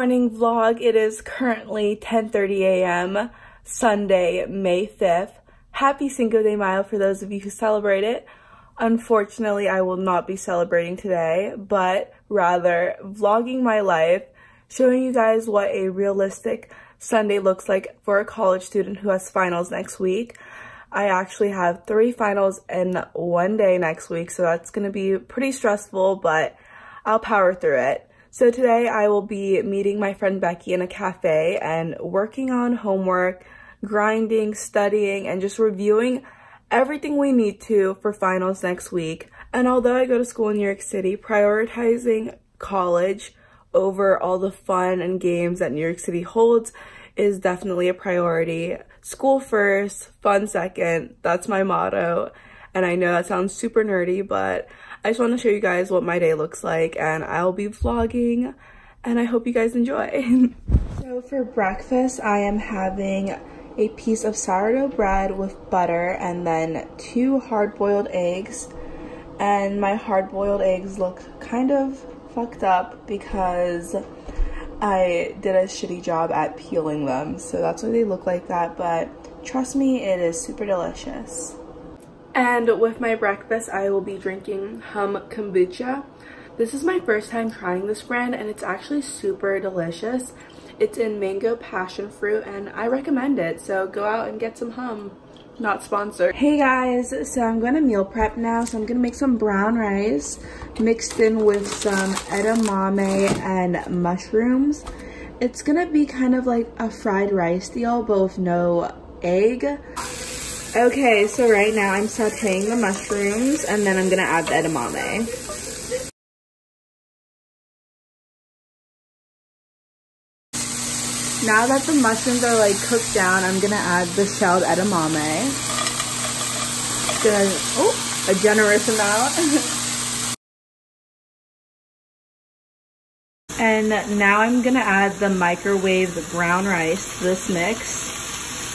morning vlog. It is currently 10.30 a.m. Sunday, May 5th. Happy Cinco de Mayo for those of you who celebrate it. Unfortunately, I will not be celebrating today, but rather vlogging my life, showing you guys what a realistic Sunday looks like for a college student who has finals next week. I actually have three finals in one day next week, so that's going to be pretty stressful, but I'll power through it. So today I will be meeting my friend Becky in a cafe and working on homework, grinding, studying, and just reviewing everything we need to for finals next week. And although I go to school in New York City, prioritizing college over all the fun and games that New York City holds is definitely a priority. School first, fun second, that's my motto. And I know that sounds super nerdy, but I just want to show you guys what my day looks like and I'll be vlogging and I hope you guys enjoy. so for breakfast, I am having a piece of sourdough bread with butter and then two hard-boiled eggs. And my hard-boiled eggs look kind of fucked up because I did a shitty job at peeling them. So that's why they look like that, but trust me, it is super delicious. And with my breakfast, I will be drinking Humm Kombucha. This is my first time trying this brand and it's actually super delicious. It's in mango passion fruit and I recommend it. So go out and get some Humm. Not sponsored. Hey guys, so I'm gonna meal prep now. So I'm gonna make some brown rice mixed in with some edamame and mushrooms. It's gonna be kind of like a fried rice deal, but with no egg. Okay, so right now I'm sauteing the mushrooms and then I'm gonna add the edamame. Now that the mushrooms are like cooked down, I'm gonna add the shelled edamame. Gonna, oh, a generous amount. and now I'm gonna add the microwave brown rice to this mix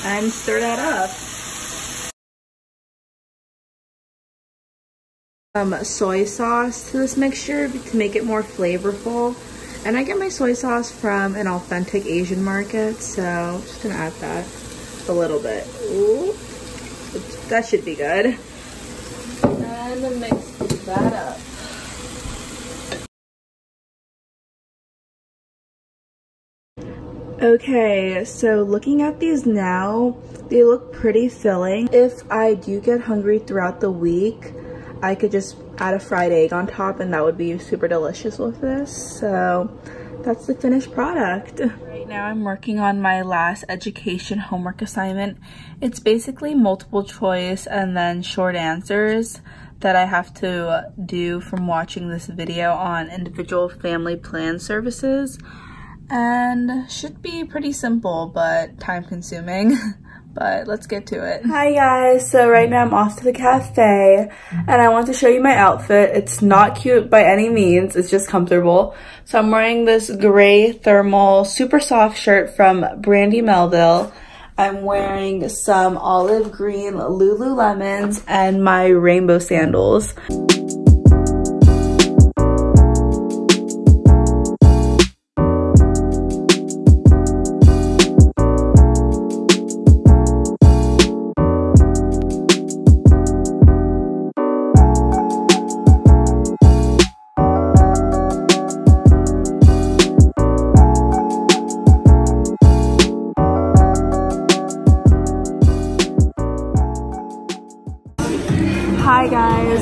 and stir that up. Some soy sauce to this mixture to make it more flavorful. And I get my soy sauce from an authentic Asian market, so I'm just gonna add that a little bit. Ooh, that should be good. And mix that up. Okay, so looking at these now, they look pretty filling. If I do get hungry throughout the week, I could just add a fried egg on top and that would be super delicious with this. So that's the finished product. Right now I'm working on my last education homework assignment. It's basically multiple choice and then short answers that I have to do from watching this video on individual family plan services and should be pretty simple but time consuming. but let's get to it. Hi guys, so right now I'm off to the cafe and I want to show you my outfit. It's not cute by any means, it's just comfortable. So I'm wearing this gray thermal super soft shirt from Brandy Melville. I'm wearing some olive green Lululemons and my rainbow sandals.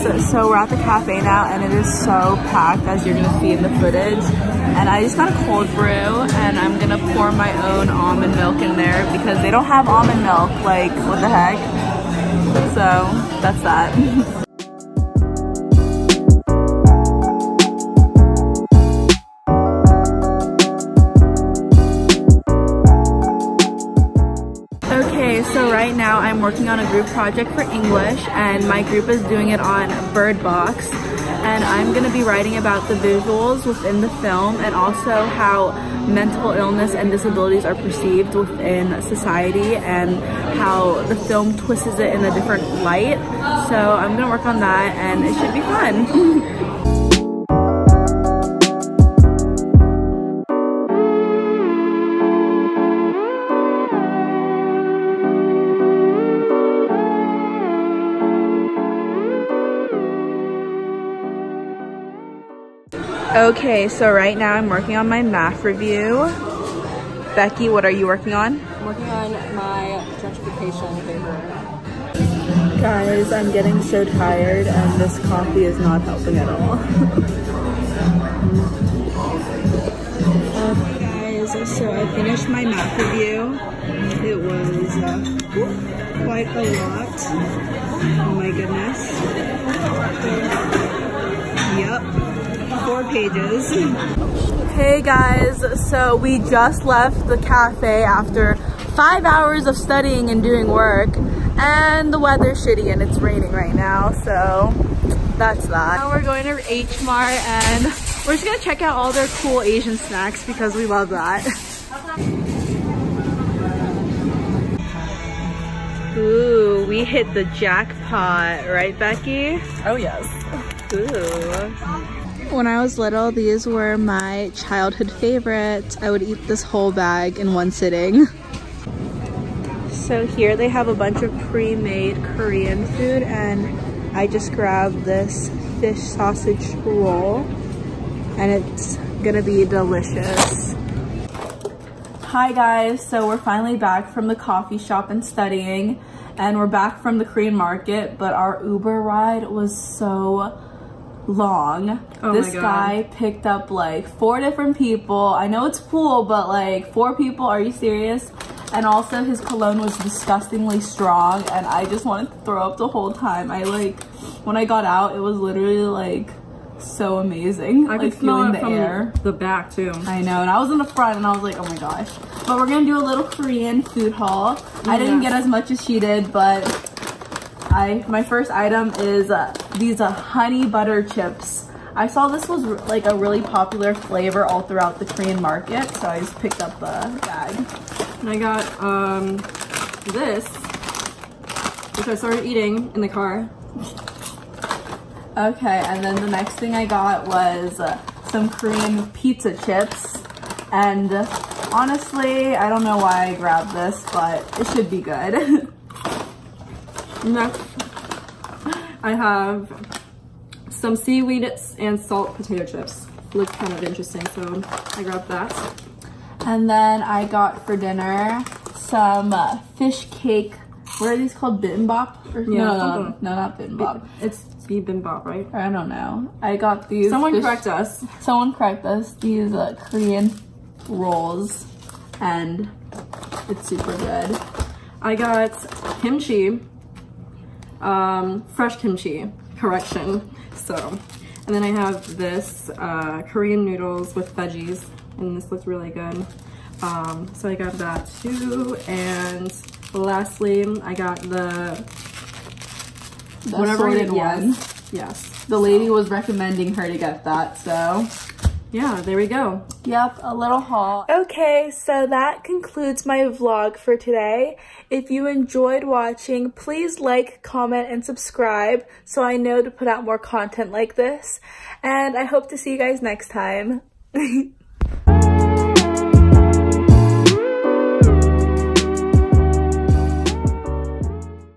So we're at the cafe now and it is so packed as you're gonna see in the footage. And I just got a cold brew and I'm gonna pour my own almond milk in there because they don't have almond milk, like what the heck. So that's that. working on a group project for English and my group is doing it on Bird Box and I'm going to be writing about the visuals within the film and also how mental illness and disabilities are perceived within society and how the film twists it in a different light. So I'm going to work on that and it should be fun. Okay, so right now I'm working on my math review. Becky, what are you working on? I'm working on my gentrification paper. Guys, I'm getting so tired and this coffee is not helping at all. okay guys, so I finished my math review. It was uh, quite a lot. Oh my goodness. Pages. Hey guys, so we just left the cafe after five hours of studying and doing work and the weather's shitty and it's raining right now, so that's that. Now we're going to H Mart and we're just gonna check out all their cool Asian snacks because we love that. Ooh, we hit the jackpot, right Becky? Oh yes. Ooh. When I was little, these were my childhood favorites. I would eat this whole bag in one sitting. So here they have a bunch of pre-made Korean food and I just grabbed this fish sausage roll and it's gonna be delicious. Hi guys, so we're finally back from the coffee shop and studying and we're back from the Korean market, but our Uber ride was so long. Oh this guy picked up like four different people. I know it's cool, but like four people, are you serious? And also his cologne was disgustingly strong and I just wanted to throw up the whole time. I like, when I got out, it was literally like so amazing. I like could smell it the from air. the back too. I know, and I was in the front and I was like, oh my gosh. But we're gonna do a little Korean food haul. I didn't get as much as she did, but I my first item is uh, these uh, honey butter chips. I saw this was like a really popular flavor all throughout the Korean market, so I just picked up the bag. And I got um this, which I started eating in the car. Okay, and then the next thing I got was uh, some Korean pizza chips. And honestly, I don't know why I grabbed this, but it should be good. Next, I have some seaweed and salt potato chips. Looks kind of interesting, so I grabbed that. and then I got for dinner some uh, fish cake. What are these called? Bibimbap? Or, Yeah, no, no, no, not bibimbap. It's bibimbap, right? I don't know. I got these. Someone fish- correct us. Someone correct us. These uh, Korean rolls, and it's super good. I got kimchi, um, fresh kimchi, correction. So, and then I have this uh, Korean noodles with veggies, and this looks really good. Um, so I got that too. And lastly, I got the The whatever assorted yes, one. Yes. The lady was recommending her to get that, so. Yeah, there we go. Yep, a little haul. Okay, so that concludes my vlog for today. If you enjoyed watching, please like, comment, and subscribe so I know to put out more content like this. And I hope to see you guys next time.